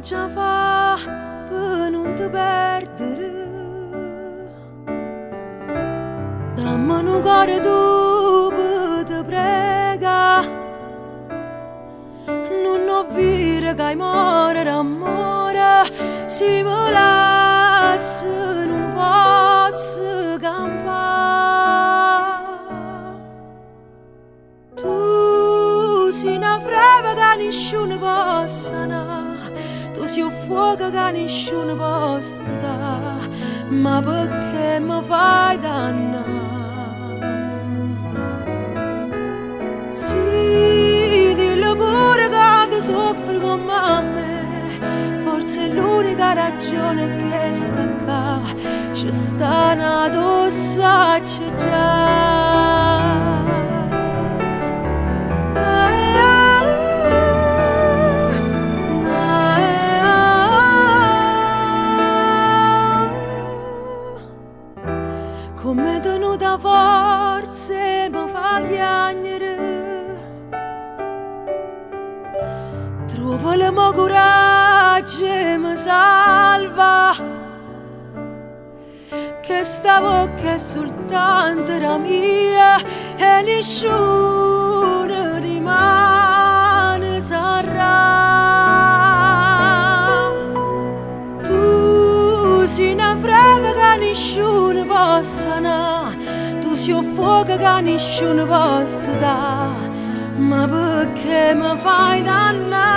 faccia fa per non ti perdere. Dammi un cuore tu per te prega. Non ho vire che muore d'amore. Si nessuno possa na. tu sei fuoco che nessuno possa dare ma perché mi fai dannare sì, dillo pure che tu soffri come me Forse è l'unica ragione che sta qua. Ci sta una dossa c'è già Come tenuta forze mi fa piangere Trovo le mie coraggio e mi salva. Che sta bocca soltanto la mia E nessuno Un fuoco che nessuno possa dare ma perché mi fai dannare?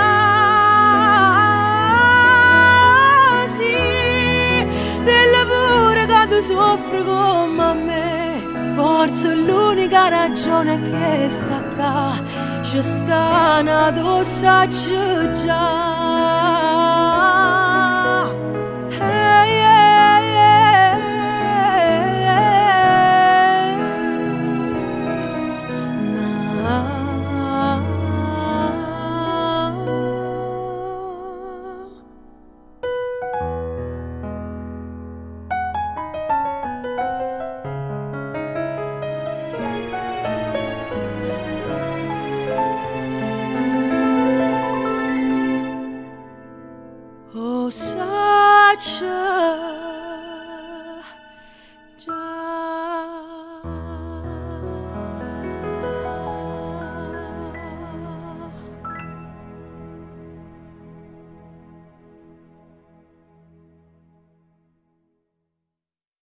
Sì, delle pure che tu soffri come me, forse l'unica ragione che sta qua, ci sta una dossa già.